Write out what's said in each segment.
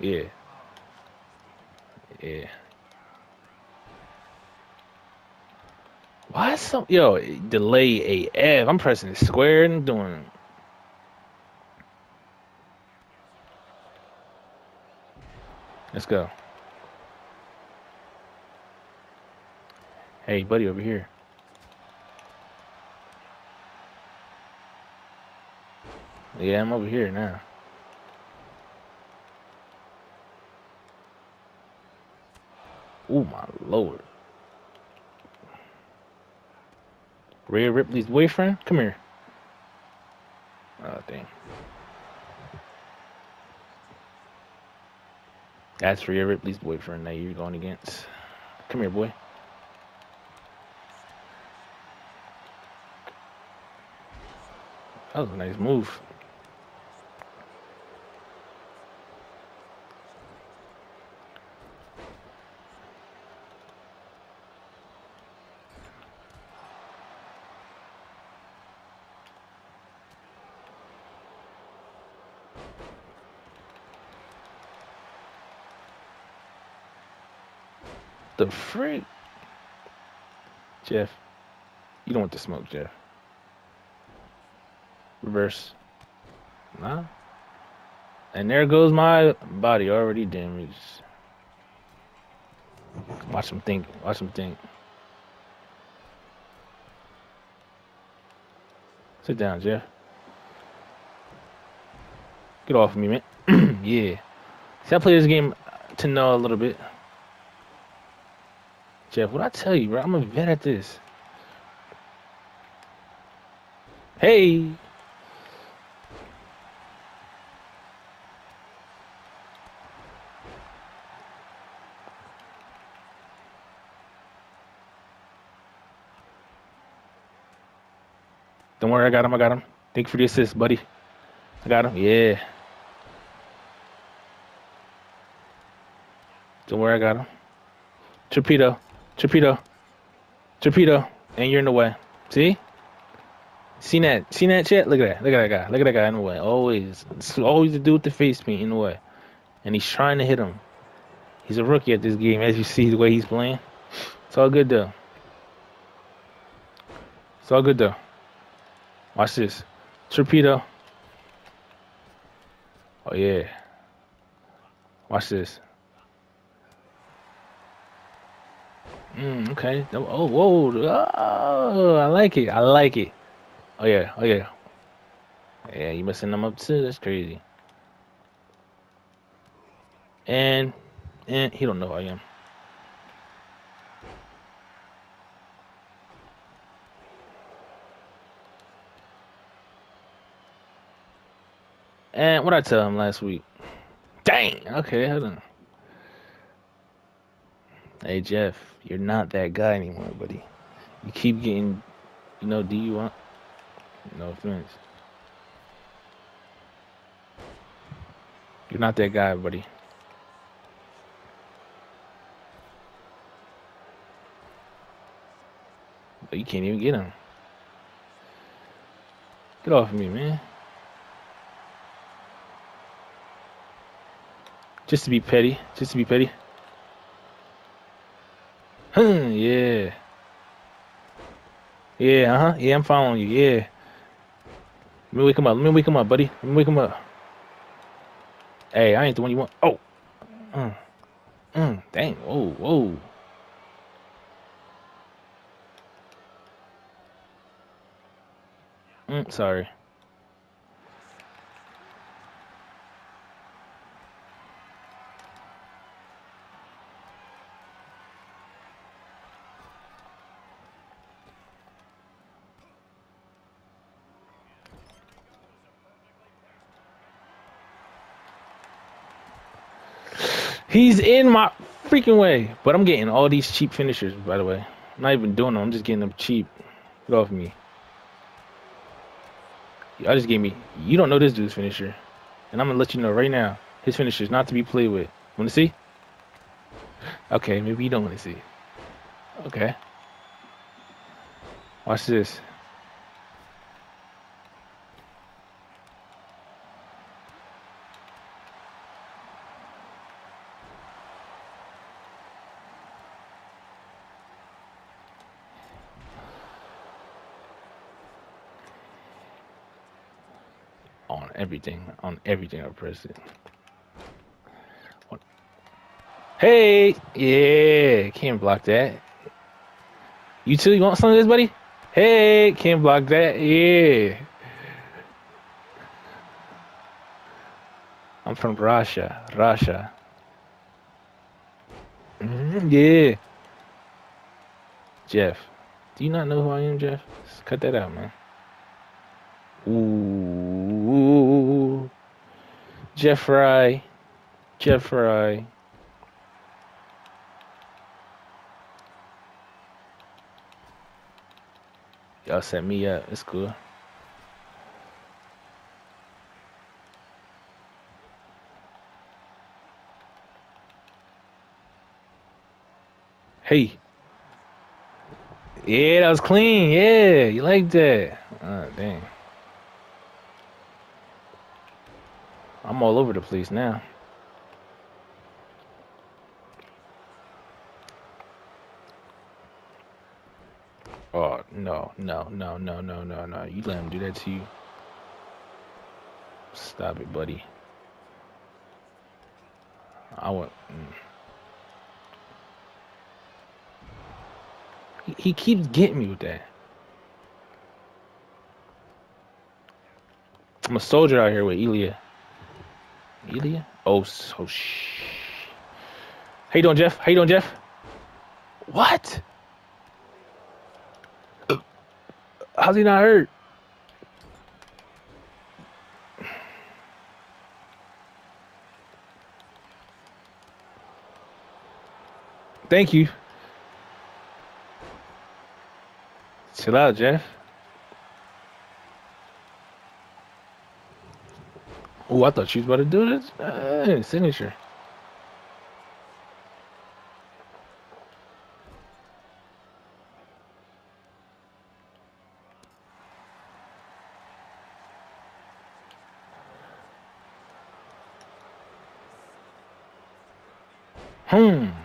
Yeah. Yeah. Why is some yo delay AF? I'm pressing square and doing. Let's go. Hey, buddy, over here. Yeah, I'm over here now. Oh my lord. Rhea Ripley's boyfriend? Come here. Oh dang. That's Rhea Ripley's boyfriend that you're going against. Come here, boy. That was a nice move. The freak? Jeff, you don't want to smoke, Jeff. Reverse. Nah. And there goes my body already damaged. Watch him think. Watch him think. Sit down, Jeff. Get off of me, man. yeah. See, I play this game to know a little bit. Jeff, what I tell you, bro? I'm a vet at this. Hey. Don't worry, I got him. I got him. Thank you for the assist, buddy. I got him. Yeah. Don't worry, I got him. Torpedo. Torpedo. Torpedo. And you're in the way. See? Seen that? Seen that shit? Look at that. Look at that guy. Look at that guy in the way. Always. It's always the dude with the face paint in the way. And he's trying to hit him. He's a rookie at this game, as you see the way he's playing. It's all good though. It's all good though. Watch this. Torpedo. Oh yeah. Watch this. Mm, okay. Oh, whoa. Oh, I like it. I like it. Oh yeah. Oh yeah. Yeah, you messing them up too. That's crazy. And and he don't know who I am. And what I tell him last week? Dang. Okay, hold on. Hey Jeff, you're not that guy anymore, buddy. You keep getting, you know, do you want? No offense. You're not that guy, buddy. But you can't even get him. Get off of me, man. Just to be petty. Just to be petty. Hmm, yeah. Yeah, uh-huh. Yeah, I'm following you. Yeah. Let me wake him up. Let me wake him up, buddy. Let me wake him up. Hey, I ain't the one you want. Oh. Mm. Mm. Dang. Whoa, whoa. Mm, sorry. He's in my freaking way. But I'm getting all these cheap finishers, by the way. I'm not even doing them. I'm just getting them cheap. Get off me. I just gave me. You don't know this dude's finisher. And I'm going to let you know right now. His finisher is not to be played with. Want to see? Okay, maybe you don't want to see. Okay. Watch this. on everything, on everything I press it. Hey, yeah, can't block that. You too? You want some of this, buddy? Hey, can't block that. Yeah. I'm from Russia. Russia. Mhm, yeah. Jeff. Do you not know who I am, Jeff? Just cut that out, man. Ooh. Jeff Jeffrey. Y'all set me up. It's cool. Hey. Yeah, that was clean. Yeah, you like that. Oh, dang. I'm all over the place now. Oh, no, no, no, no, no, no, no. You let him do that to you. Stop it, buddy. I want. mm. He, he keeps getting me with that. I'm a soldier out here with Ilja. Ilja? Oh, so shh. How you doing, Jeff? How you doing, Jeff? What? Uh, how's he not hurt? Thank you. Chill out, Jeff. Oh, I thought she was about to do this. Signature. Hmm.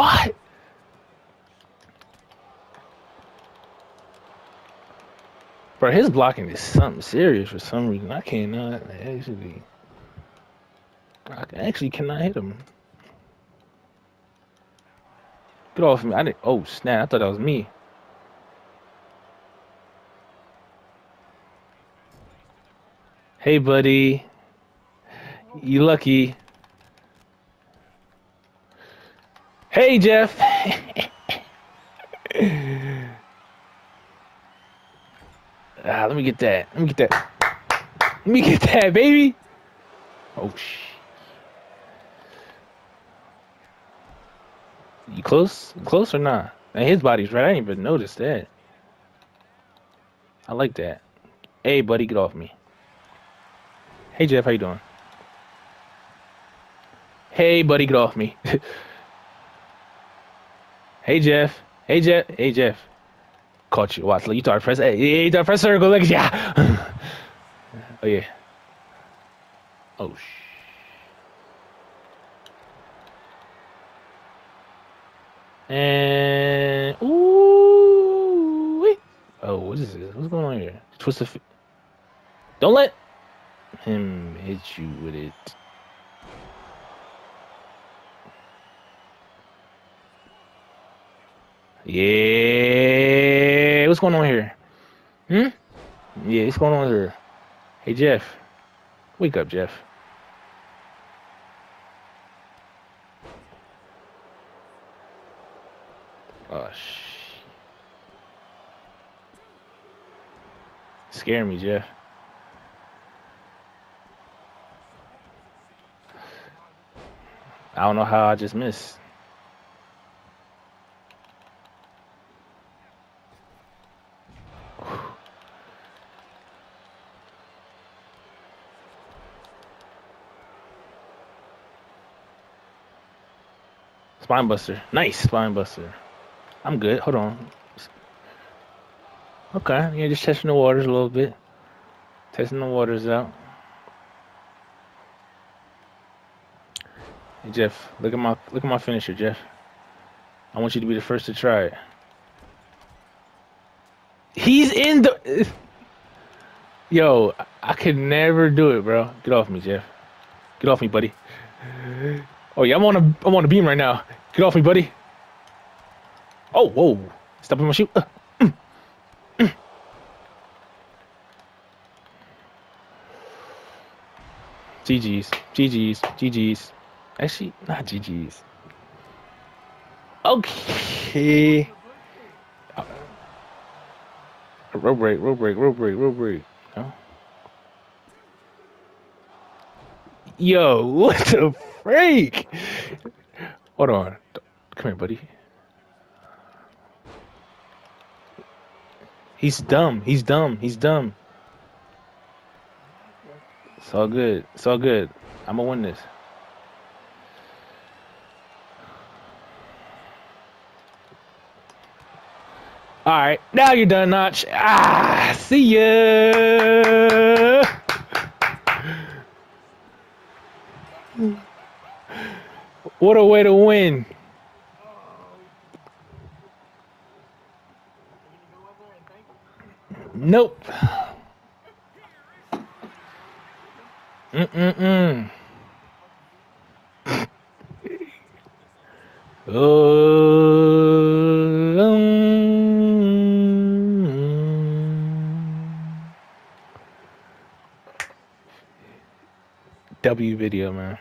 What? Bro, his blocking is something serious for some reason. I cannot actually. I actually cannot hit him. Get off me. I didn't. Oh, snap. I thought that was me. Hey, buddy. You lucky. Hey, Jeff. ah, let me get that. Let me get that. Let me get that, baby. Oh. You close? Close or not? Man, his body's right. I didn't even notice that. I like that. Hey, buddy, get off me. Hey, Jeff, how you doing? Hey, buddy, get off me. hey, Jeff. Hey, Jeff. Hey, Jeff. Caught you. Watch. You thought press. Hey, you thought press circle. Look, yeah. oh yeah. Oh sh. And ooh. wee. Oh, what is this? What's going on here? Twist the. Don't let him hit you with it. Yeah. What's going on here? Hmm? Yeah, what's going on here? Hey, Jeff. Wake up, Jeff. Oh, sh. Scare me, Jeff. I don't know how I just missed. Spine buster. Nice spine buster. I'm good. Hold on. Okay. Yeah, just testing the waters a little bit. Testing the waters out. Hey, Jeff, look at my look at my finisher, Jeff. I want you to be the first to try it. He's in the. Yo, I could never do it, bro. Get off me, Jeff. Get off me, buddy. Oh yeah, I'm on a I'm on a beam right now. Get off me, buddy. Oh, whoa! Stop in my shoe. Uh. GG's, GG's, GG's. Actually, not GG's. Okay. Rope break, rope break, rope break, rope break. No? Yo, what the freak? Hold on. Come here, buddy. He's dumb. He's dumb. He's dumb. It's all good. It's all good. I'm gonna win this. All right, now you're done, Notch. Ah, see ya. What a way to win. Nope. Mm-mm-mm. Uh, um. W video, man.